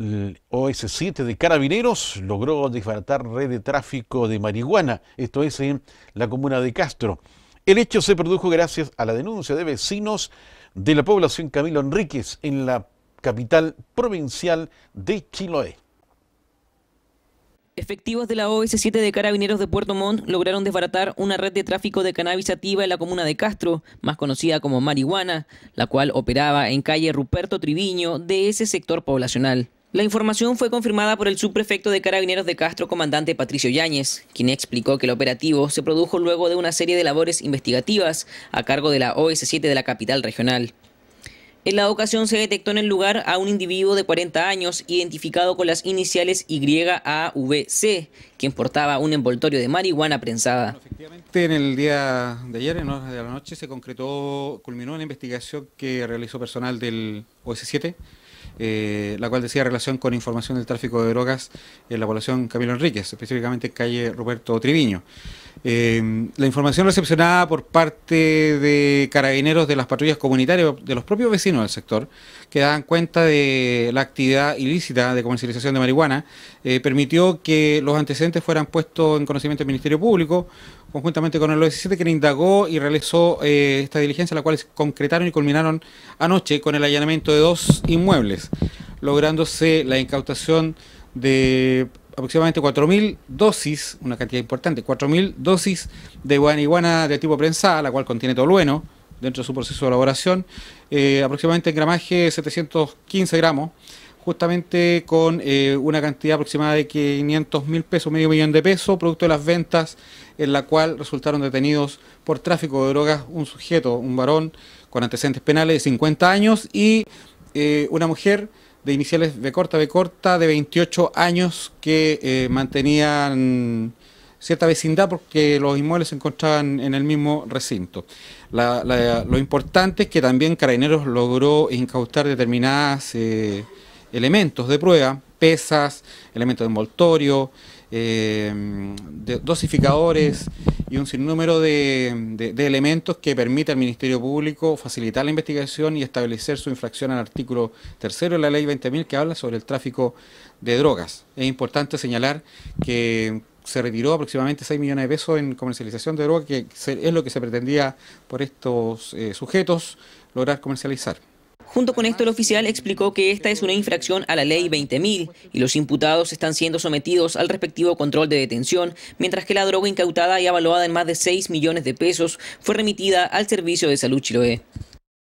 el OS7 de Carabineros logró desbaratar red de tráfico de marihuana, esto es en la comuna de Castro. El hecho se produjo gracias a la denuncia de vecinos de la población Camilo Enríquez en la capital provincial de Chiloé. Efectivos de la OS7 de Carabineros de Puerto Montt lograron desbaratar una red de tráfico de cannabis activa en la comuna de Castro, más conocida como Marihuana, la cual operaba en calle Ruperto Triviño de ese sector poblacional. La información fue confirmada por el subprefecto de Carabineros de Castro, comandante Patricio Yáñez, quien explicó que el operativo se produjo luego de una serie de labores investigativas a cargo de la OS7 de la capital regional. En la ocasión se detectó en el lugar a un individuo de 40 años identificado con las iniciales YAVC, quien portaba un envoltorio de marihuana prensada. efectivamente, en el día de ayer, en horas de la noche, se concretó, culminó una investigación que realizó personal del OS7, eh, la cual decía relación con información del tráfico de drogas en la población Camilo Enríquez, específicamente en calle Roberto Triviño. Eh, la información recepcionada por parte de carabineros de las patrullas comunitarias, de los propios vecinos del sector, que daban cuenta de la actividad ilícita de comercialización de marihuana, eh, permitió que los antecedentes fueran puestos en conocimiento del Ministerio Público, conjuntamente con el OS7, que indagó y realizó eh, esta diligencia, la cual concretaron y culminaron anoche con el allanamiento de dos inmuebles, lográndose la incautación de aproximadamente 4.000 dosis, una cantidad importante, 4.000 dosis de marihuana de tipo prensada, la cual contiene tolueno dentro de su proceso de elaboración, eh, aproximadamente en gramaje 715 gramos, justamente con eh, una cantidad aproximada de 500 mil pesos, medio millón de pesos, producto de las ventas, en la cual resultaron detenidos por tráfico de drogas un sujeto, un varón con antecedentes penales de 50 años y eh, una mujer de iniciales de corta, de corta, de 28 años que eh, mantenían cierta vecindad porque los inmuebles se encontraban en el mismo recinto. lo importante es que también Carabineros logró incautar determinados eh, elementos de prueba, pesas, elementos de envoltorio, eh, dosificadores y un sinnúmero de, elementos que permite al Ministerio Público facilitar la investigación y establecer su infracción al artículo tercero de la ley 20.000 que habla sobre el tráfico de drogas. Es importante señalar que se retiró aproximadamente 6 millones de pesos en comercialización de drogas, que es lo que se pretendía por estos eh, sujetos lograr comercializar. Junto con esto, el oficial explicó que esta es una infracción a la ley 20.000 y los imputados están siendo sometidos al respectivo control de detención, mientras que la droga incautada y evaluada en más de 6 millones de pesos fue remitida al Servicio de Salud Chiloé.